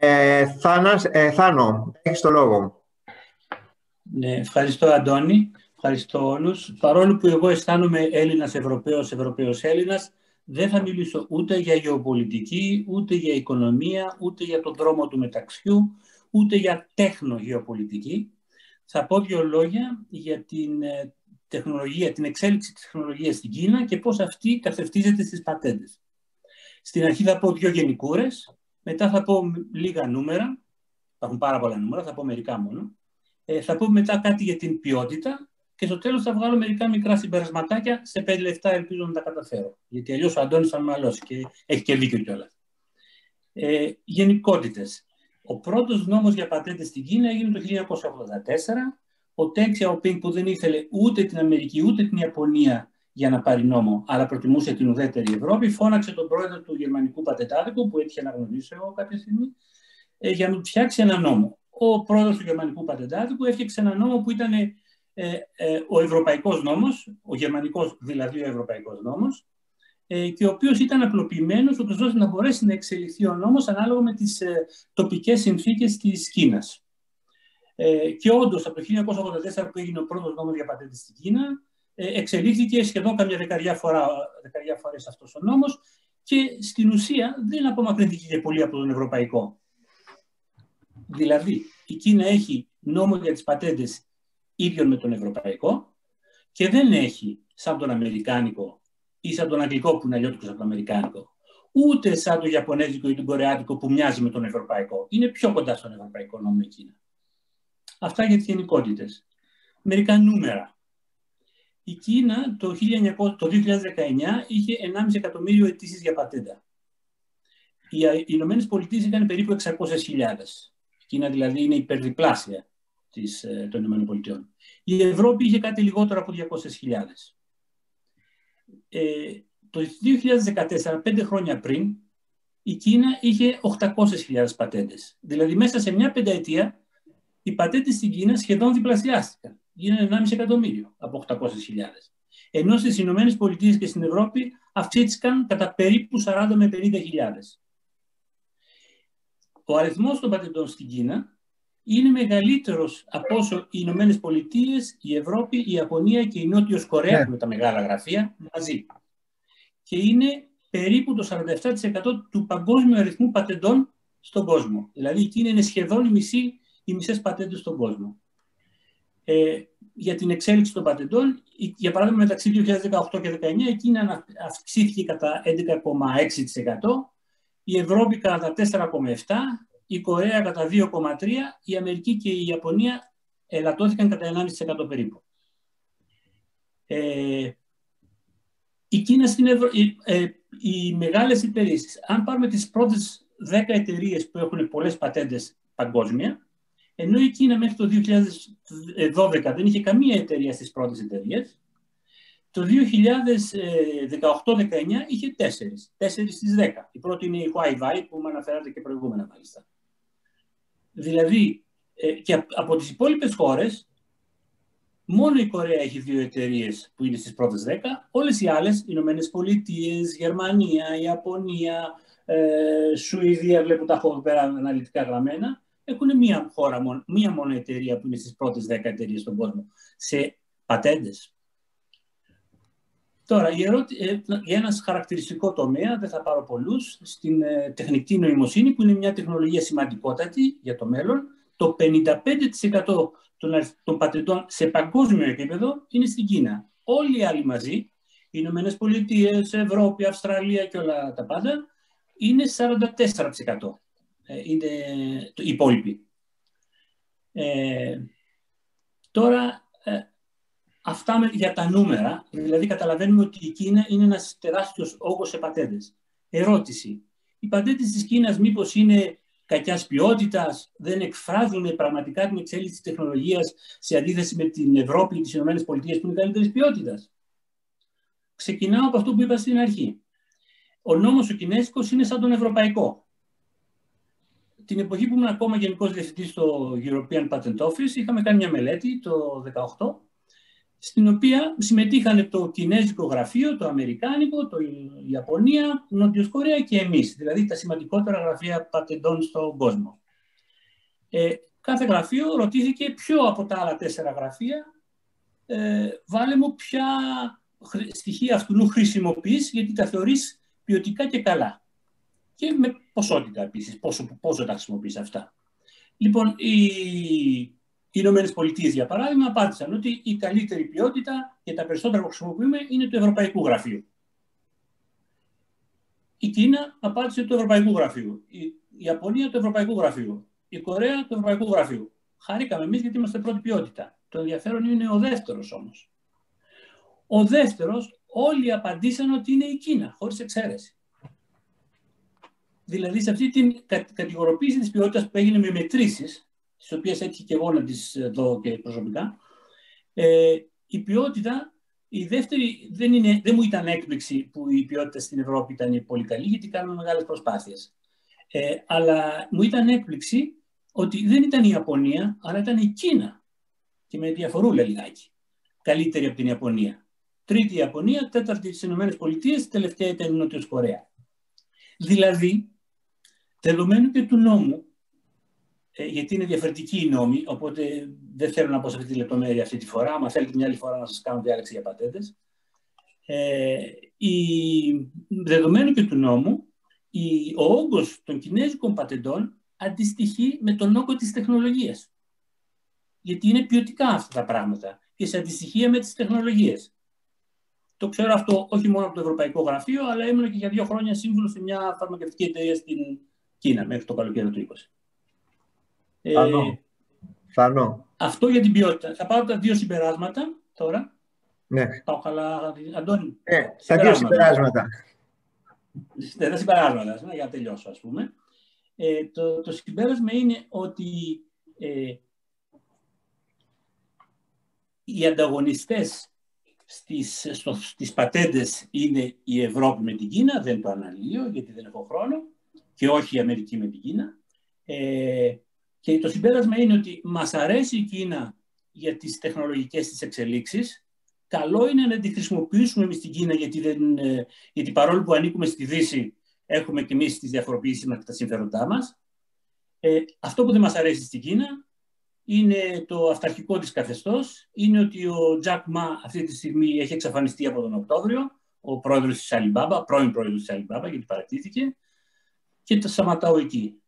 Ε, Θάνας, ε, Θάνο, έχεις το λόγο. Ναι, ευχαριστώ Αντώνη, ευχαριστώ όλους. Παρόλο που εγώ αισθάνομαι Έλληνας Ευρωπαίος, Ευρωπαίος Έλληνας, δεν θα μιλήσω ούτε για γεωπολιτική, ούτε για οικονομία, ούτε για τον δρόμο του μεταξιού, ούτε για τέχνο γεωπολιτική. Θα πω δύο λόγια για την ε, τεχνολογία, την εξέλιξη της τεχνολογίας στην Κίνα και πώς αυτή καθευτίζεται στις πατέντες. Στην αρχή θα πω δύο γενικούρες, μετά θα πω λίγα νούμερα, υπάρχουν πάρα πολλά νούμερα, θα πω μερικά μόνο. Ε, θα πω μετά κάτι για την ποιότητα και στο τέλος θα βγάλω μερικά μικρά συμπερασματάκια σε πέντε λεφτά, ελπίζω να τα καταφέρω. Γιατί αλλιώς ο Αντώνης θα με μαλώσει και έχει και δίκιο κιόλας. Ε, γενικότητες. Ο πρώτος νόμος για πατέντες στην Κίνα έγινε το 1984. Ο Τέν Xiaoping που δεν ήθελε ούτε την Αμερική ούτε την Ιαπωνία για να πάρει νόμο, αλλά προτιμούσε την ουδέτερη Ευρώπη, φώναξε τον πρόεδρο του Γερμανικού Πατετάδικου, που έτυχε να γνωρίσω εγώ κάποια στιγμή, ε, για να φτιάξει ένα νόμο. Ο πρόεδρος του Γερμανικού Πατετάδικου έφτιαξε ένα νόμο που ήταν ε, ε, ο Ευρωπαϊκός νόμος, ο Γερμανικός δηλαδή ο Ευρωπαϊκός νόμος, ε, και ο οποίος ήταν απλοποιημένος, ώστε να μπορέσει να εξελιχθεί ο νόμος ανάλογα με τις ε, τοπικές συνθήκες της Κίνας. Ε, και όντως από το 1984 που έγινε ο πρώτος νόμος για πατέντε στην Κίνα, ε, εξελίχθηκε σχεδόν καμιά δεκαριά, φορά, δεκαριά φορές αυτός ο νόμος και στην ουσία δεν απομακρύνθηκε και πολύ από τον ευρωπαϊκό. Δηλαδή, η Κίνα έχει νόμο για τις πατέντες ίδιο με τον ευρωπαϊκό και δεν έχει σαν τον αμερικάνικο ή σαν τον αγγλικό που είναι αλλιώτικος από τον αμερικάνικο ούτε σαν τον Ιαπωνέζικο ή τον Κορεάτικο που μοιάζει με τον Ευρωπαϊκό. Είναι πιο κοντά στον Ευρωπαϊκό νόμο η Κίνα. Αυτά για τις γενικότητες. Μερικά νούμερα. Η Κίνα το, 1900, το 2019 είχε 1,5 εκατομμύριο αιτήσεις για πατέντα. Οι Ηνωμένες Πολιτείες είχαν περίπου 600.000. Η Κίνα δηλαδή είναι υπερδιπλάσια της, ε, των Ηνωμένων Πολιτειών. Η Ευρώπη είχε κάτι λιγότερο από 200.000. Ε, το 2014, πέντε χρόνια πριν, η Κίνα είχε 800.000 πατέντες. Δηλαδή μέσα σε μια πενταετία οι πατέντες στην Κίνα σχεδόν διπλασιάστηκαν γίνανε 1,5 εκατομμύριο από 800.000. Ενώ στις Ηνωμένες Πολιτείες και στην Ευρώπη αυξήθηκαν κατά περίπου 40 με 50.000. Ο αριθμός των πατεντών στην Κίνα είναι μεγαλύτερος από όσο οι Ηνωμένες Πολιτείες, η Ευρώπη, η Ιαπωνία και η Νότιος Κορέα, yeah. με τα μεγάλα γραφεία, μαζί. Και είναι περίπου το 47% του παγκόσμιου αριθμού πατεντών στον κόσμο. Δηλαδή η Κίνα είναι σχεδόν η μισή, οι μισές πατέντες στον κόσμο ε, για την εξέλιξη των πατεντών. Για παράδειγμα, μεταξύ 2018 και 2019 η Κίνα αυξήθηκε κατά 11,6%, η Ευρώπη κατά 4,7%, η Κορέα κατά 2,3%, η Αμερική και η Ιαπωνία ελαττώθηκαν κατά 1,5% περίπου. Ε, η Κίνα στην Ευρω... ε, οι μεγάλες εταιρείες, αν πάρουμε τις πρώτες 10 εταιρείες που έχουν πολλές πατέντες παγκόσμια, ενώ η Κίνα μέχρι το 2012 δεν είχε καμία εταιρεία στις πρώτες εταιρείες. Το 2018-19 είχε τέσσερις, τέσσερις στις δέκα. Η πρώτη είναι η Huawei που με αναφέρατε και προηγούμενα μάλιστα. Δηλαδή, ε, και από τις υπόλοιπες χώρες, μόνο η Κορέα έχει δύο εταιρείες που είναι στις πρώτες δέκα. Όλες οι άλλες, οι Ηνωμένες Πολιτείες, Γερμανία, Ιαπωνία, ε, Σουηδία, βλέπω τα έχω πέρα αναλυτικά γραμμένα, έχουν μία χώρα, μία μόνο εταιρεία που είναι στις πρώτες 10 εταιρείες στον κόσμο σε πατέντες. Τώρα, η ερώτη, ε, για ένας χαρακτηριστικό τομέα, δεν θα πάρω πολλούς, στην ε, τεχνητή νοημοσύνη, που είναι μια τεχνολογία σημαντικότατη για το μέλλον, το 55% των, των πατεντών σε παγκόσμιο επίπεδο είναι στην Κίνα. Όλοι οι άλλοι μαζί, οι Ηνωμένες Πολιτείες, Ευρώπη, Αυστραλία και όλα τα πάντα, είναι 44%. Ε, είναι το υπόλοιποι. Ε, τώρα, ε, αυτά για τα νούμερα, δηλαδή καταλαβαίνουμε ότι η Κίνα είναι ένας τεράστιος όγκος σε πατέντες. Ερώτηση. Οι πατέντες της Κίνας μήπως είναι κακιάς ποιότητας, δεν εκφράζουν πραγματικά την εξέλιξη της τεχνολογίας σε αντίθεση με την Ευρώπη και τις ΗΠΑ που είναι καλύτερης ποιότητας. Ξεκινάω από αυτό που είπα στην αρχή. Ο νόμος ο Κινέζικος είναι σαν τον Ευρωπαϊκό την εποχή που ήμουν ακόμα γενικός διευθυντής στο European Patent Office, είχαμε κάνει μια μελέτη το 2018 στην οποία συμμετείχαν το Κινέζικο γραφείο, το Αμερικάνικο, το Ιαπωνία, Νότιος Κορέα και εμείς, δηλαδή τα σημαντικότερα γραφεία πατεντών στον κόσμο. Ε, κάθε γραφείο ρωτήθηκε ποιο από τα άλλα τέσσερα γραφεία ε, βάλε μου ποια στοιχεία αυτού χρησιμοποιείς γιατί τα θεωρείς ποιοτικά και καλά. Και με ποσότητα επίσης, πόσο, πόσο τα χρησιμοποιείς αυτά. Λοιπόν, οι, οι Ηνωμένες Πολιτείες, για παράδειγμα, απάντησαν ότι η καλύτερη ποιότητα και τα περισσότερα που χρησιμοποιούμε είναι του Ευρωπαϊκού Γραφείου. Η Κίνα απάντησε του Ευρωπαϊκού Γραφείου. Η Ιαπωνία του Ευρωπαϊκού Γραφείου. Η Κορέα του Ευρωπαϊκού Γραφείου. Χαρήκαμε εμείς γιατί είμαστε πρώτη ποιότητα. Το ενδιαφέρον είναι ο δεύτερος όμως. Ο δεύτερος, όλοι απαντήσαν ότι είναι η Κίνα, χωρίς εξαίρεση. Δηλαδή, σε αυτή την κατηγοροποίηση της ποιότητας που έγινε με μετρήσεις, τις οποίες έτυχε και εγώ να τις δω και προσωπικά, ε, η ποιότητα, η δεύτερη, δεν, είναι, δεν μου ήταν έκπληξη που η ποιότητα στην Ευρώπη ήταν πολύ καλή, γιατί κάνουμε μεγάλες προσπάθειες. Ε, αλλά μου ήταν έκπληξη ότι δεν ήταν η Ιαπωνία, αλλά ήταν η Κίνα. Και με διαφορούλα λιγάκι. Καλύτερη από την Ιαπωνία. Τρίτη η Ιαπωνία, τέταρτη στι Ηνωμένες Πολιτείες, τελευταία ήταν η Νότιος Κορέα. Δηλαδή, δεδομένου και του νόμου, ε, γιατί είναι διαφορετική η νόμη, οπότε δεν θέλω να πω σε αυτή τη λεπτομέρεια αυτή τη φορά. Αν θέλετε μια άλλη φορά να σας κάνω διάλεξη για πατέντες. Ε, η, δεδομένου και του νόμου, η, ο όγκος των κινέζικων πατεντών αντιστοιχεί με τον όγκο της τεχνολογίας. Γιατί είναι ποιοτικά αυτά τα πράγματα και σε αντιστοιχεία με τις τεχνολογίες. Το ξέρω αυτό όχι μόνο από το Ευρωπαϊκό Γραφείο, αλλά ήμουν και για δύο χρόνια σύμβουλος σε μια φαρμακευτική εταιρεία στην Κίνα μέχρι το καλοκαίρι του 20. Φανώ. Φανώ. Αυτό για την ποιότητα. Θα πάρω τα δύο συμπεράσματα τώρα. Ναι. Πάω καλά, Αντώνη. Ναι, τα δύο συμπεράσματα. Ναι, τα συμπεράσματα, για να τελειώσω, ας πούμε. Ε, το, το συμπέρασμα είναι ότι ε, οι ανταγωνιστές στις, στο, στις πατέντες είναι η Ευρώπη με την Κίνα, δεν το αναλύω γιατί δεν έχω χρόνο, και όχι η Αμερική με την Κίνα. Ε, και το συμπέρασμα είναι ότι μας αρέσει η Κίνα για τις τεχνολογικές της εξελίξεις. Καλό είναι να τη χρησιμοποιήσουμε εμείς στην Κίνα γιατί, δεν, ε, γιατί παρόλο που ανήκουμε στη Δύση έχουμε και εμείς τις διαφοροποιήσεις μας και τα συμφέροντά μας. Ε, αυτό που δεν μας αρέσει στην Κίνα είναι το αυταρχικό της καθεστώς, είναι ότι ο Τζακ Μα αυτή τη στιγμή έχει εξαφανιστεί από τον Οκτώβριο, ο πρόεδρος της Αλιμπάμπα, πρώην πρόεδρος της Αλιμπάμπα, γιατί παρατήθηκε, και το σταματάω εκεί.